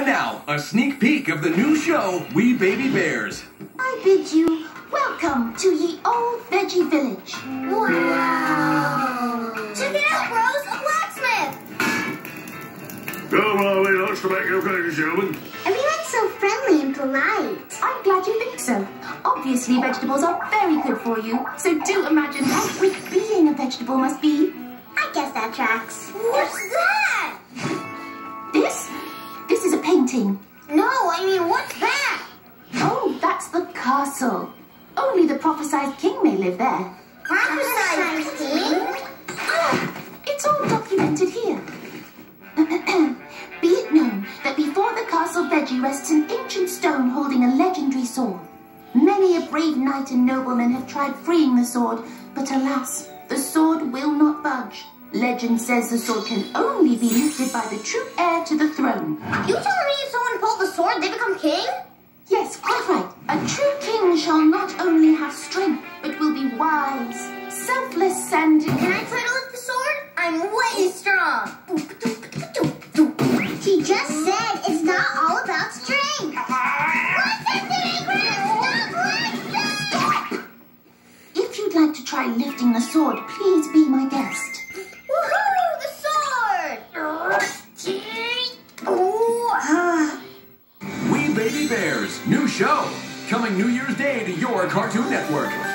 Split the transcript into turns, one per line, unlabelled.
And now, a sneak peek of the new show, We Baby Bears.
I bid you welcome to ye old veggie village.
Wow! Check it out, bros! A blacksmith!
Come on, we lunch to make you cookies, human.
Everyone's so friendly and polite.
I'm glad you think so. Obviously, vegetables are very good for you, so do imagine how quick being a vegetable must be.
I guess that tracks. What's that?
Painting.
No, I mean, what's that?
Oh, that's the castle. Only the prophesied king may live there.
Prophesized king?
Ah, it's all documented here. Be it known that before the castle veggie rests an ancient stone holding a legendary sword. Many a brave knight and nobleman have tried freeing the sword, but alas, the sword will not. Legend says the sword can only be lifted by the true heir to the throne.
You telling me if someone pulled the sword, they become king?
Yes, quite right. A true king shall not only have strength, but will be wise, selfless, and...
Can I try to lift the sword? I'm way strong. He just said it's not all about strength.
If you'd like to try lifting the sword, please be my guest.
Baby Bears, new show. Coming New Year's Day to your Cartoon Network.